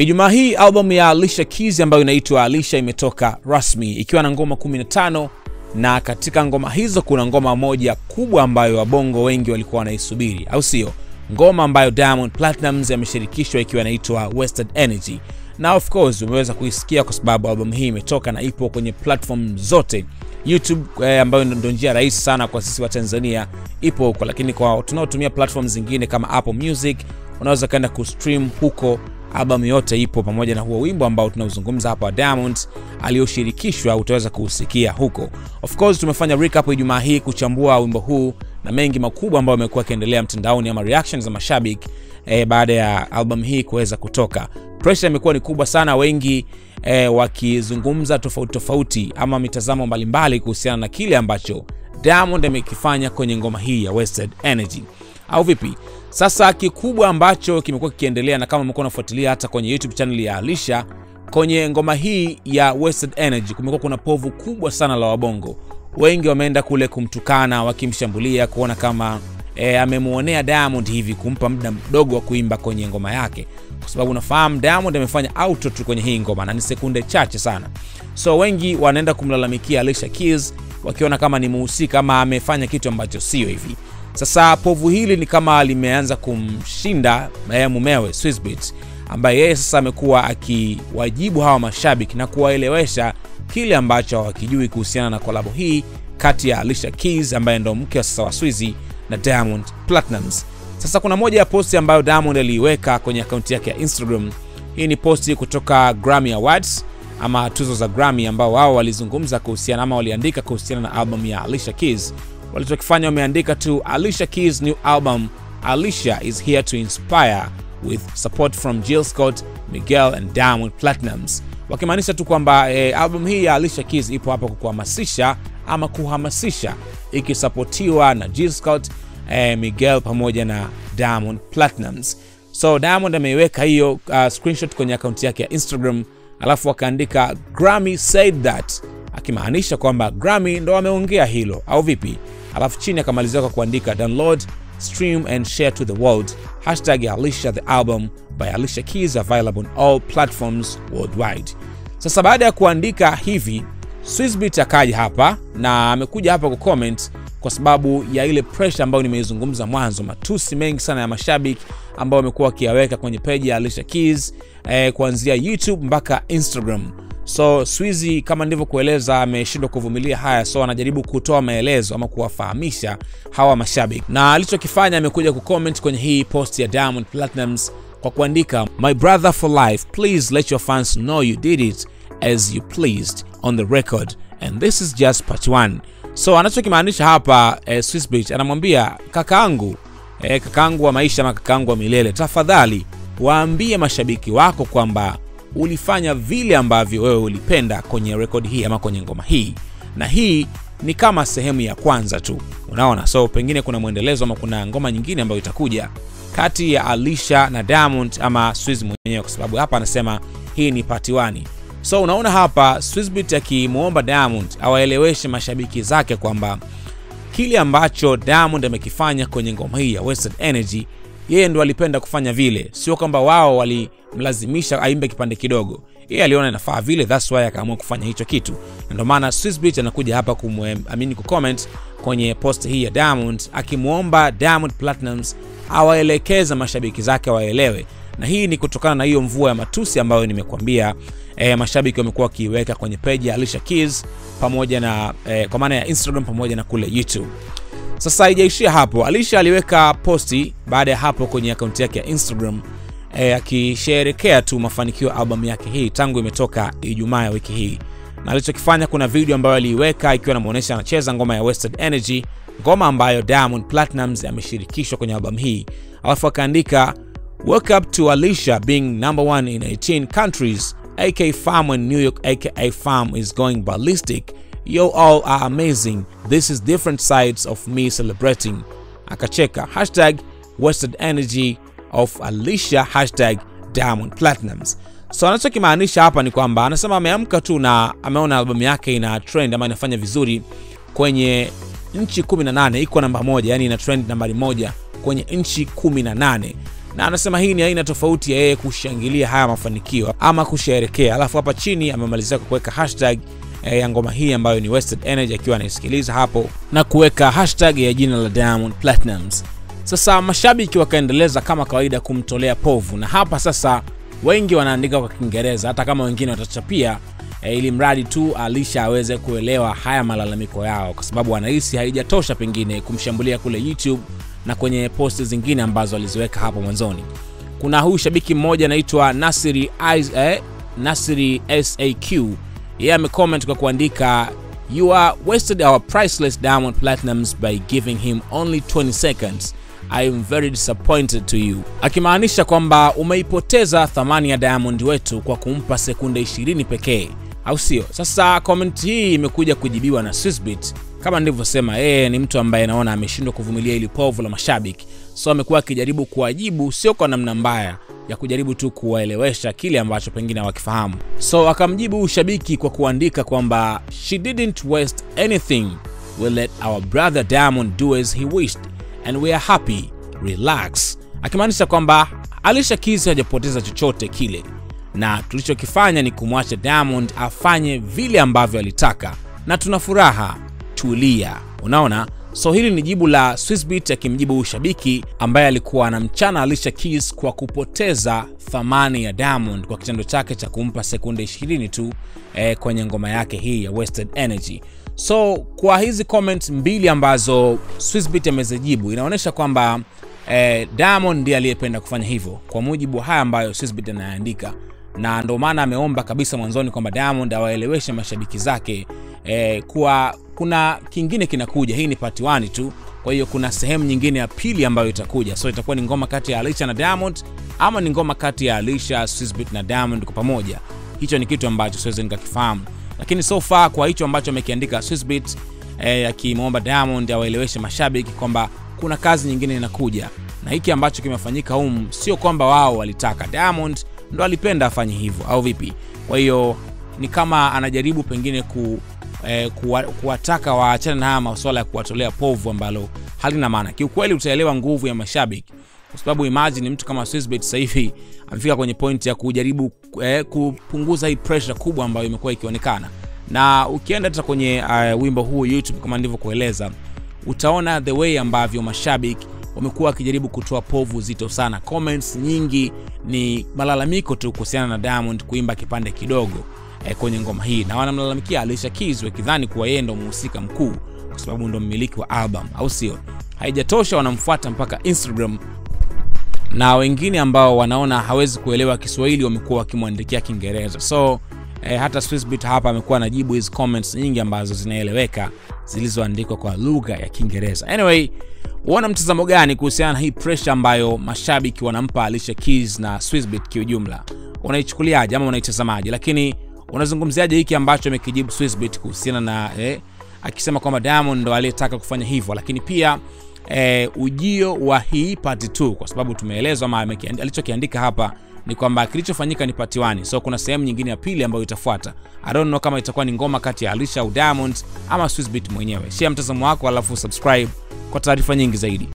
Ijumaa hii albamu ya Alicia Keys ambayo inaitwa Alicia imetoka rasmi ikiwa na ngoma 15 na katika ngoma hizo kuna ngoma moja kubwa ambayo wabongo wengi walikuwa wanaisubiri, au sio? Ngoma ambayo Diamond Platnumz ameshirikishwa ikiwa inaitwa Wasted Energy, na of course umeweza kuisikia kwa sababu albamu hii imetoka na ipo kwenye platform zote. YouTube eh, ambayo ndio njia rahisi sana kwa sisi wa Tanzania ipo huko, lakini kwa tunaotumia platform zingine kama Apple Music unaweza kaenda kustream huko albamu yote ipo pamoja na huo wimbo ambao tunauzungumza hapa wa Diamond aliyoshirikishwa utaweza kuusikia huko. Of course tumefanya recap Ijumaa hii kuchambua wimbo huu na mengi makubwa ambayo amekuwa akiendelea mtandaoni ama reactions za mashabiki eh, baada ya albamu hii kuweza kutoka. Pressure imekuwa ni kubwa sana, wengi eh, wakizungumza tofauti tofauti ama mitazamo mbalimbali kuhusiana na kile ambacho Diamond amekifanya kwenye ngoma hii ya Wasted Energy au vipi? Sasa kikubwa ambacho kimekuwa kikiendelea, na kama umekuwa unafuatilia hata kwenye YouTube channel ya Alisha, kwenye ngoma hii ya Wasted Energy kumekuwa kuna povu kubwa sana la wabongo. Wengi wameenda kule kumtukana, wakimshambulia kuona kama e, amemwonea Diamond hivi kumpa muda mdogo wa kuimba kwenye ngoma yake, kwa sababu unafahamu Diamond amefanya auto tu kwenye hii ngoma na ni sekunde chache sana, so wengi wanaenda kumlalamikia Alicia Keys wakiona kama ni muhusika ama amefanya kitu ambacho sio hivi. Sasa povu hili ni kama limeanza kumshinda mumewe swisbit ambaye yeye sasa amekuwa akiwajibu hawa mashabiki na kuwaelewesha kile ambacho hawakijui kuhusiana na kolabo hii kati ya alisha Keys ambaye ndo mke wa sasa wa swizi na Diamond Platnumz. Sasa kuna moja ya posti ambayo Diamond aliiweka kwenye akaunti yake ya Instagram. Hii ni posti kutoka Grammy Awards ama tuzo za Grammy, ambao wao walizungumza kuhusiana ama waliandika kuhusiana na albamu ya alisha Keys walichokifanya wameandika tu Alicia Keys new album Alicia is here to inspire with support from Jill Scott, Miguel and Diamond Platnumz, wakimaanisha tu kwamba eh, album hii ya Alicia Keys ipo hapa kukuhamasisha ama kuhamasisha ikisapotiwa na Jill Scott, eh, Miguel pamoja na Diamond Platnumz. So Diamond ameiweka hiyo uh, screenshot kwenye akaunti yake ya Instagram, alafu akaandika Grammy said that akimaanisha kwamba Grammy ndo ameongea hilo au vipi? Alafu chini akamalizia kwa kuandika download stream and share to the world hashtag Alicia the album by Alicia Keys available on all platforms worldwide. Sasa baada ya kuandika hivi, swisbit akaja hapa na amekuja hapa kucomment kwa sababu ya ile pressure ambayo nimeizungumza mwanzo, matusi mengi sana ya mashabiki ambao wamekuwa wakiyaweka kwenye peji ya alisha Keys eh, kuanzia YouTube mpaka Instagram. So Swizi kama nilivyokueleza, ameshindwa kuvumilia haya, so anajaribu kutoa maelezo ama kuwafahamisha hawa mashabiki, na alichokifanya amekuja kucomment kwenye hii post ya Diamond Platnumz kwa kuandika my brother for life please let your fans know you did it as you pleased on the record and this is just part one. So anachokimaanisha hapa eh, Swizbeatz anamwambia kakaangu, eh, kakaangu wa maisha ama kakaangu wa milele, tafadhali waambie mashabiki wako kwamba ulifanya vile ambavyo wewe ulipenda kwenye rekodi hii ama kwenye ngoma hii, na hii ni kama sehemu ya kwanza tu, unaona. So pengine kuna mwendelezo ama kuna ngoma nyingine ambayo itakuja kati ya Alisha na Diamond ama Swizz mwenyewe, kwa sababu hapa anasema hii ni part 1. So unaona hapa Swizbeatz akimwomba Diamond awaeleweshe mashabiki zake kwamba kile ambacho Diamond amekifanya kwenye ngoma hii ya Wasted Energy yeye ndo alipenda kufanya vile, sio kwamba wao walimlazimisha aimbe kipande kidogo. Yeye aliona inafaa vile, that's why akaamua kufanya hicho kitu, na ndio maana Swizbeatz anakuja hapa kumwamini kucomment kwenye post hii ya Diamond akimwomba Diamond Platnumz awaelekeza mashabiki zake waelewe, na hii ni kutokana na hiyo mvua ya matusi ambayo nimekuambia e, mashabiki wamekuwa wakiiweka kwenye page ya Alicia Keys pamoja na e, kwa maana ya Instagram pamoja na kule YouTube. Sasa haijaishia hapo. Alisha aliweka posti baada ya hapo kwenye akaunti yake ya Instagram e, akisherekea tu mafanikio ya albamu yake hii tangu imetoka Ijumaa ya wiki hii, na alichokifanya, kuna video ambayo aliiweka ikiwa inamuonyesha anacheza ngoma ya Wasted Energy, ngoma ambayo Diamond Platnumz ameshirikishwa kwenye albamu hii, alafu akaandika woke up to Alicia being number one in 18 countries. AK Farm in New York aka Farm is going ballistic You all are amazing. This is different sides of me celebrating. Akacheka hashtag wasted energy of Alicia hashtag Diamond platinums So anachokimaanisha hapa ni kwamba anasema ameamka tu na ameona albamu yake ina trend ama inafanya vizuri kwenye nchi 18, iko namba moja, yani ina trend nambari moja kwenye nchi 18 na anasema hii ni aina tofauti ya yeye kushangilia haya mafanikio ama kusherekea. Alafu hapa chini amemalizia kwa kuweka hashtag eh, ya ngoma hii ambayo ni Wasted Energy akiwa anaisikiliza hapo na kuweka hashtag ya jina la Diamond Platnumz. Sasa mashabiki wakaendeleza kama kawaida kumtolea povu, na hapa sasa wengi wanaandika kwa Kiingereza hata kama wengine watachapia e, ili mradi tu Alisha aweze kuelewa haya malalamiko yao, kwa sababu anahisi haijatosha pengine kumshambulia kule YouTube na kwenye posti zingine ambazo aliziweka hapo mwanzoni. Kuna huyu shabiki mmoja anaitwa Nasiri, eh, Nasiri Saq yeye amecomment kwa kuandika you are wasted our priceless Diamond platinums by giving him only 20 seconds. I am very disappointed to you, akimaanisha kwamba umeipoteza thamani ya Diamond wetu kwa kumpa sekunde 20 pekee, au sio? Sasa comment hii imekuja kujibiwa na Swissbeat. Kama nilivyosema, yeye ni mtu ambaye naona ameshindwa kuvumilia ili povu la mashabiki, so amekuwa akijaribu kuwajibu, sio kwa namna mbaya ya kujaribu tu kuwaelewesha kile ambacho pengine hawakifahamu. So akamjibu shabiki kwa kuandika kwamba she didn't waste anything, we let our brother Diamond do as he wished and we are happy. Relax, akimaanisha kwamba alisha Keys hajapoteza chochote kile, na tulichokifanya ni kumwacha Diamond afanye vile ambavyo alitaka, na tuna furaha, tulia. Unaona, so hili ni jibu la Swissbeat akimjibu shabiki ambaye alikuwa anamchana Alicia Keys kwa kupoteza thamani ya Diamond kwa kitendo chake cha kumpa sekunde 20 tu eh, kwenye ngoma yake hii ya Wasted Energy. So kwa hizi comment mbili ambazo Swissbeat amezijibu inaonyesha kwamba eh, Diamond ndiye aliyependa kufanya hivyo kwa mujibu haya ambayo Swissbeat anaandika, na ndio maana ameomba kabisa mwanzoni kwamba Diamond awaeleweshe mashabiki zake eh, kuwa kuna kingine kinakuja. Hii ni part 1 tu, kwa hiyo kuna sehemu nyingine ya pili ambayo itakuja, so itakuwa ni ngoma kati ya Alicia na Diamond ama ni ngoma kati ya Alicia, Swissbeat na Diamond kwa pamoja. Hicho ni kitu ambacho siwezi nikakifahamu lakini so far kwa hicho ambacho amekiandika Swissbeat eh, akimwomba Diamond awaeleweshe mashabiki kwamba kuna kazi nyingine inakuja, na hiki ambacho kimefanyika humu sio kwamba wao walitaka, Diamond ndo alipenda afanye hivyo au vipi? Kwa hiyo ni kama anajaribu pengine ku eh, kuwa, kuwataka waachane na haya masuala ya kuwatolea povu ambalo halina maana. Kiukweli utaelewa nguvu ya mashabiki kwa sababu imagine mtu kama Swissbet sasa hivi amefika kwenye point ya kujaribu eh, kupunguza hii pressure kubwa ambayo imekuwa ikionekana, na ukienda hata kwenye uh, wimbo huu YouTube kama nilivyokueleza, utaona the way ambavyo mashabiki wamekuwa wakijaribu kutoa povu zito sana. Comments nyingi ni malalamiko tu kuhusiana na Diamond kuimba kipande kidogo eh, kwenye ngoma hii, na wanamlalamikia Alicia Keys wakidhani kuwa yeye ndo mhusika mkuu kwa sababu ndo mmiliki wa album, au sio? Haijatosha, wanamfuata mpaka Instagram na wengine ambao wanaona hawezi kuelewa Kiswahili wamekuwa wakimwandikia Kiingereza. So eh, hata Swissbeat hapa amekuwa anajibu hizi comments nyingi ambazo zinaeleweka zilizoandikwa kwa lugha ya Kiingereza. Anyway, wana mtazamo gani kuhusiana na hii pressure ambayo mashabiki wanampa Alicia Keys na Swissbeat kiujumla? Unaichukuliaje ama unaitazamaje? Lakini unazungumziaje hiki ambacho amekijibu Swissbet kuhusiana na eh, akisema kwamba Diamond ndo aliyetaka kufanya hivyo, lakini pia eh, ujio wa hii part 2 kwa sababu tumeelezwa ama alichokiandika hapa ni kwamba kilichofanyika ni part 1, so kuna sehemu nyingine ya pili ambayo itafuata. I don't know kama itakuwa ni ngoma kati ya Alicia au Diamond ama Swissbet mwenyewe. Share mtazamo wako, alafu subscribe kwa taarifa nyingi zaidi.